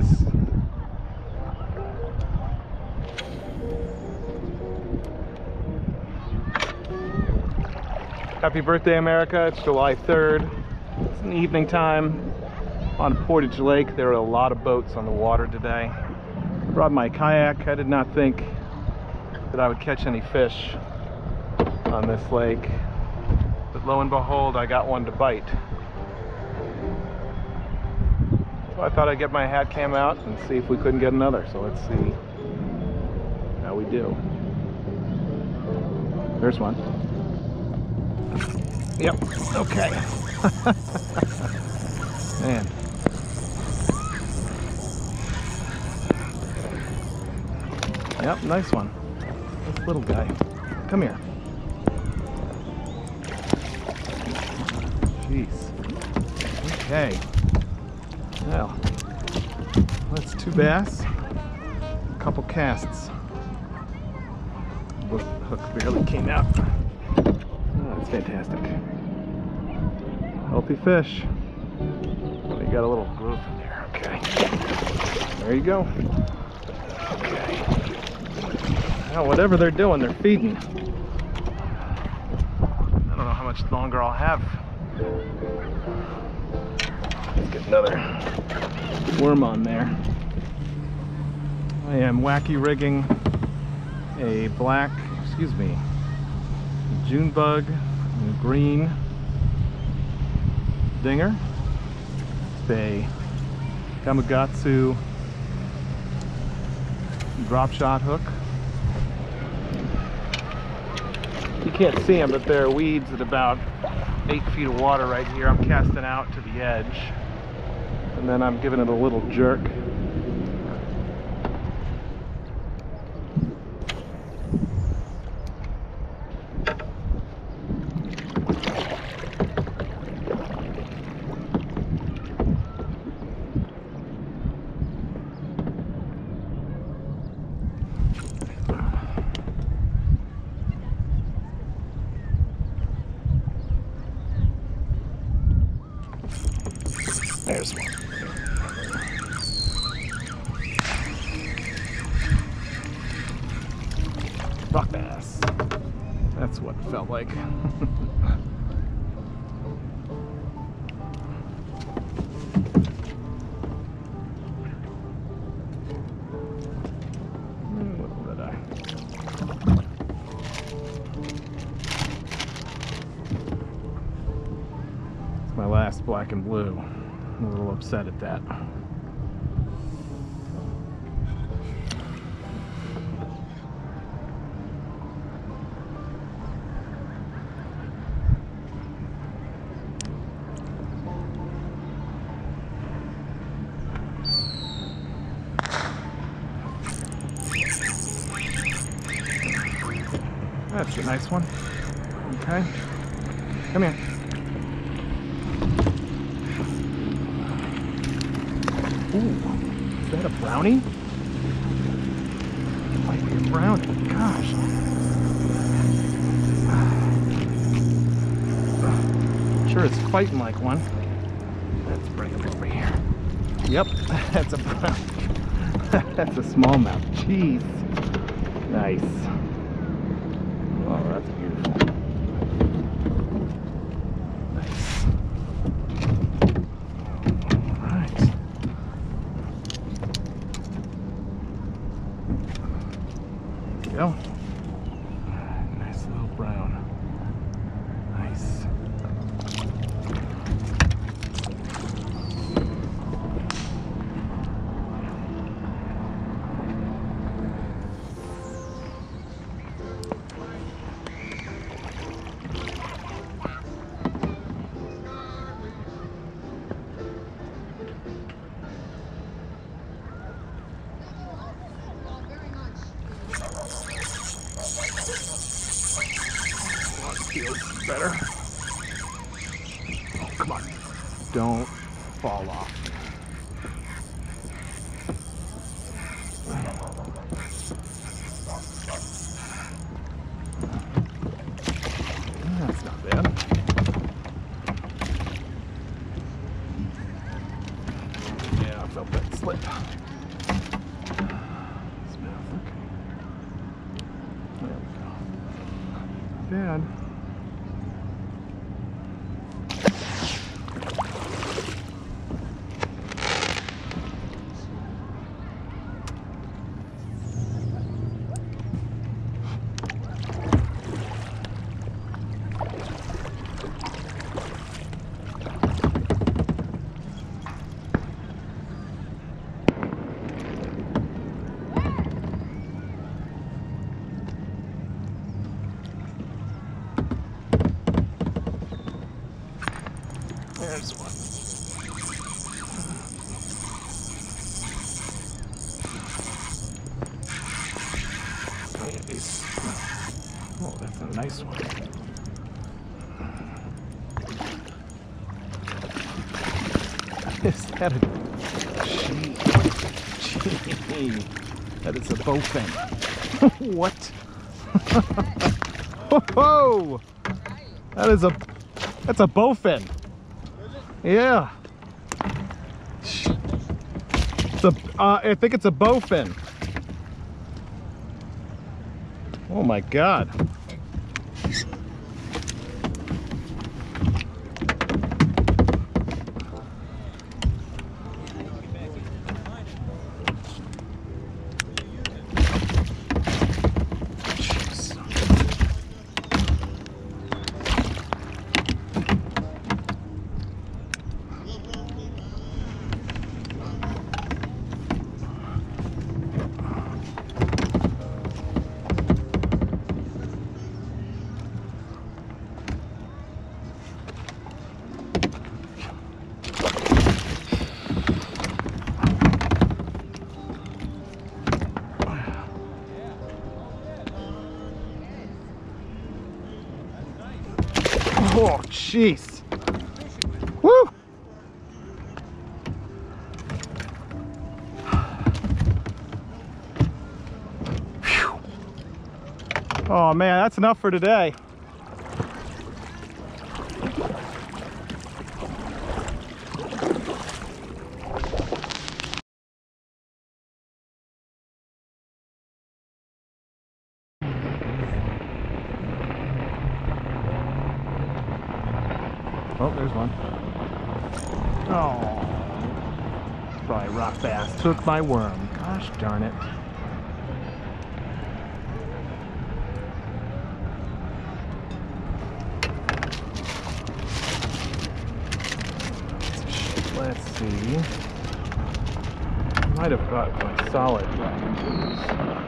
this. Happy birthday, America. It's July 3rd. It's an evening time on Portage Lake. There are a lot of boats on the water today. I brought my kayak. I did not think that I would catch any fish on this lake. But lo and behold, I got one to bite. I thought I'd get my hat cam out and see if we couldn't get another. So let's see how we do. There's one. Yep, okay. Man. Yep, nice one. This little guy. Come here. Jeez. Okay. Well, that's two bass, a couple casts. Hook barely came out. Oh, that's fantastic. Healthy fish. Oh, you got a little growth in there. Okay. There you go. Okay. Now, whatever they're doing, they're feeding. I don't know how much longer I'll have. Let's get another worm on there. I am wacky rigging a black, excuse me, June bug green dinger. It's a Gamakatsu drop shot hook. You can't see them, but there are weeds at about eight feet of water right here. I'm casting out to the edge. And then I'm giving it a little jerk. There's one. Rock bass. That's what it felt like. My last black and blue. I'm a little upset at that. A nice one. Okay. Come here. Ooh, is that a brownie? Might be a brownie. Gosh. Sure, it's fighting like one. Let's bring him over here. Yep, that's a brownie. that's a smallmouth. Jeez. Nice. That's beautiful. Go. Nice little brown. Nice. Come on. Don't fall off. That's not bad. Yeah, I felt that slip. Smell, okay. There we go. Bad. There's one. Oh, that's a nice one. Is that a gee, gee, that is a bowfin. what? Whoa! That is a that's a bowfin. Yeah. A uh, I think it's a bowfin. Oh my god. Oh, jeez. Woo! Phew. Oh man, that's enough for today. Oh, there's one. Oh. Probably rock bass took my worm. Gosh darn it. Let's see. I Might have got my solid.